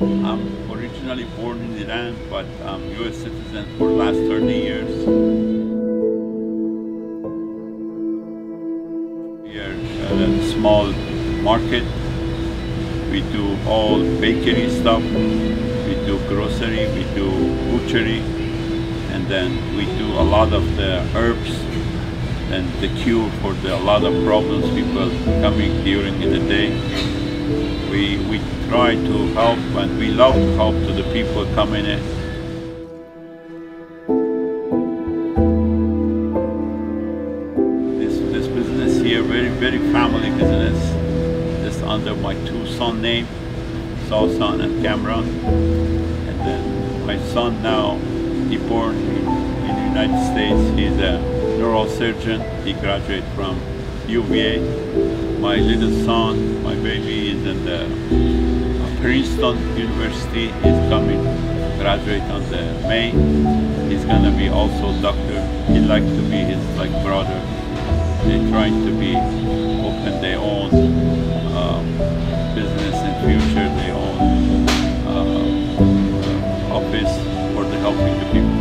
I'm originally born in Iran, but I'm U.S. citizen for the last 30 years. We are a small market. We do all bakery stuff. We do grocery. We do butchery, and then we do a lot of the herbs and the cure for the, a lot of problems people coming during the day. We we try to help and we love to help to the people coming in. This this business here very very family business. Just under my two son name, Sausan and Cameron. And then my son now, he born in, in the United States. He's a neurosurgeon. He graduated from UVA. My little son, my baby is in the uh, Princeton University. He's coming graduate on the May. He's gonna be also doctor. He like to be his like brother. They're trying to be open their own um, business in future, their own uh, uh, office for the helping the people.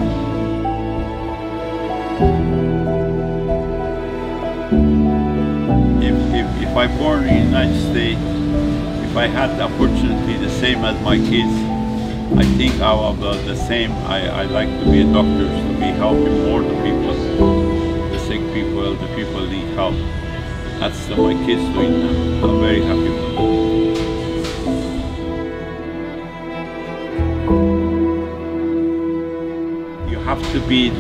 I born in the United States, if I had the opportunity the same as my kids, I think I will be the same. I, I like to be a doctor, to be helping more the people, the sick people, the people need help. That's what my kids doing now. I'm very happy with them. You have to be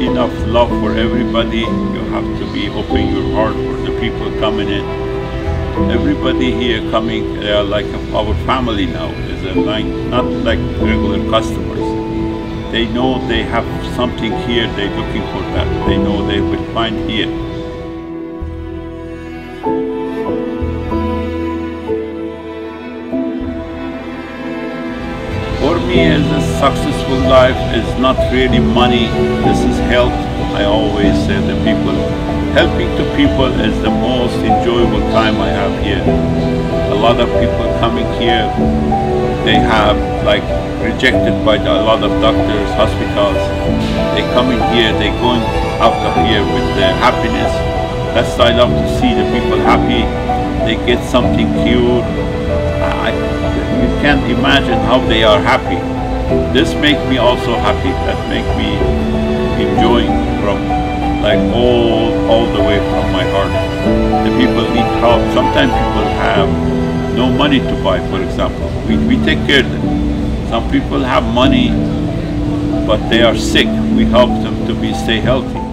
enough love for everybody. You have to be open your heart for the people coming in. Everybody here coming, they are like our family now. Is a like not like regular customers. They know they have something here. They're looking for that. They know they will find here. For me, as a life is not really money. This is health. I always say to people, helping to people is the most enjoyable time I have here. A lot of people coming here, they have like rejected by a lot of doctors, hospitals. They coming here, they going out of here with the happiness. That's why I love to see the people happy. They get something cured. I, you can't imagine how they are happy. This make me also happy. That make me enjoying from like all all the way from my heart. The people need help. Sometimes people have no money to buy, for example. We, we take care of them. Some people have money, but they are sick. We help them to be stay healthy.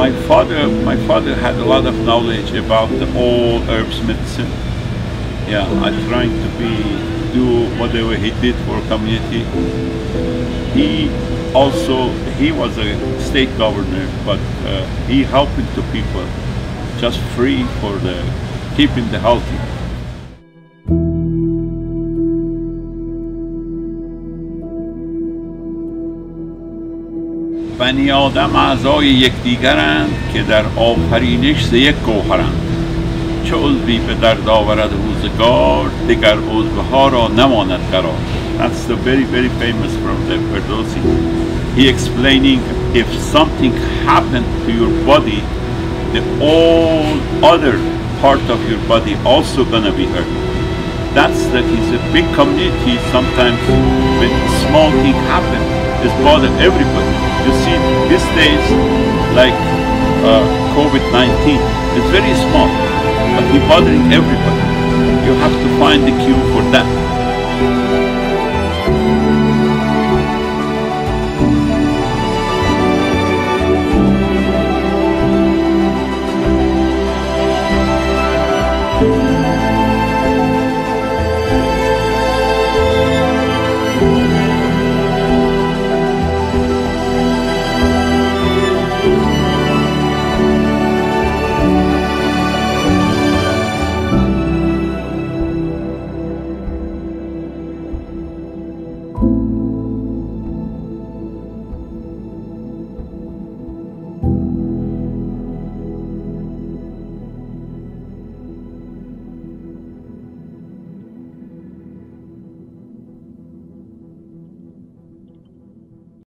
My father, my father had a lot of knowledge about the old herbs medicine. Yeah, I trying to be do whatever he did for community. He also he was a state governor, but uh, he helping to people just free for the keeping the healthy. بنی آدم اعضای یکدیگرند که در آفرینش ز یک گوهرند چه عضوی به درد آورد روزگار دگر عضوها را نماند قرار That's the very very famous from the Ferdowsi. He explaining if something happened to your body, the all other part of your body also gonna be hurt. That's that is a big community sometimes when small thing happen, it's bother everybody. You see these days like uh, COVID-19, it's very small, but it's bothering everybody. You have to find the cure for that.